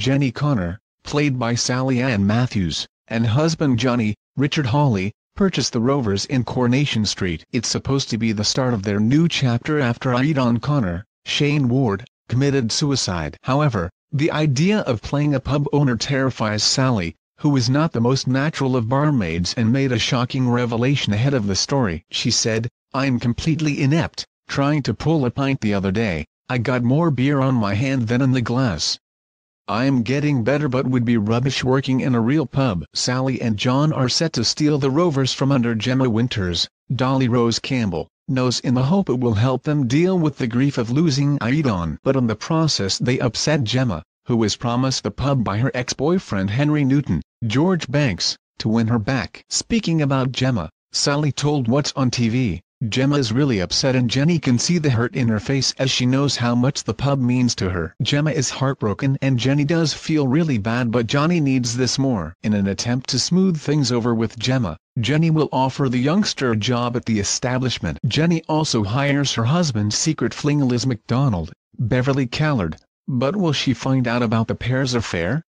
Jenny Connor, played by Sally Ann Matthews, and husband Johnny, Richard Hawley, purchased the Rovers in Coronation Street. It's supposed to be the start of their new chapter after Aidan Connor, Shayne Ward, committed suicide. However, the idea of playing a pub owner terrifies Sally, who is not the most natural of barmaids and made a shocking revelation ahead of the story. She said, I'm completely inept, trying to pull a pint the other day, I got more beer on my hand than in the glass. I'm getting better but would be rubbish working in a real pub. Sally and John are set to steal the Rovers from under Gemma Winters, Dolly Rose Campbell, knows in the hope it will help them deal with the grief of losing Aidan. But in the process they upset Gemma, who was promised the pub by her ex-boyfriend Henry Newton, George Banks, to win her back. Speaking about Gemma, Sally told What's on TV, Gemma is really upset and Jenny can see the hurt in her face as she knows how much the pub means to her. Gemma is heartbroken and Jenny does feel really bad but Johnny needs this more. In an attempt to smooth things over with Gemma, Jenny will offer the youngster a job at the establishment. Jenny also hires her husband's secret fling Liz McDonald, Beverley Callard, but will she find out about the pair's affair?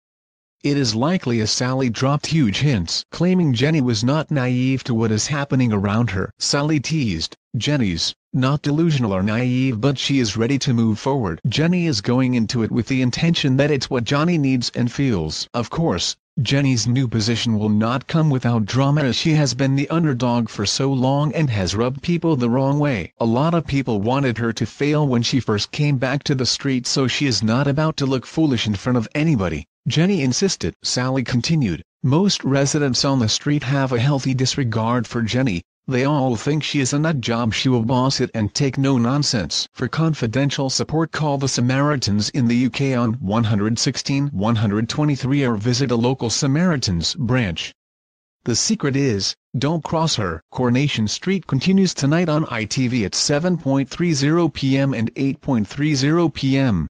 It is likely as Sally dropped huge hints claiming Jenny was not naive to what is happening around her. Sally teased, Jenny's not delusional or naive but she is ready to move forward. Jenny is going into it with the intention that it's what Johnny needs and feels. Of course, Jenny's new position will not come without drama as she has been the underdog for so long and has rubbed people the wrong way. A lot of people wanted her to fail when she first came back to the street so she is not about to look foolish in front of anybody. Jenny insisted. Sally continued, most residents on the street have a healthy disregard for Jenny, they all think she is a nut job she will boss it and take no nonsense. For confidential support call the Samaritans in the UK on 116 123 or visit a local Samaritans branch. The secret is, don't cross her. Coronation Street continues tonight on ITV at 7.30 p.m. and 8.30 p.m.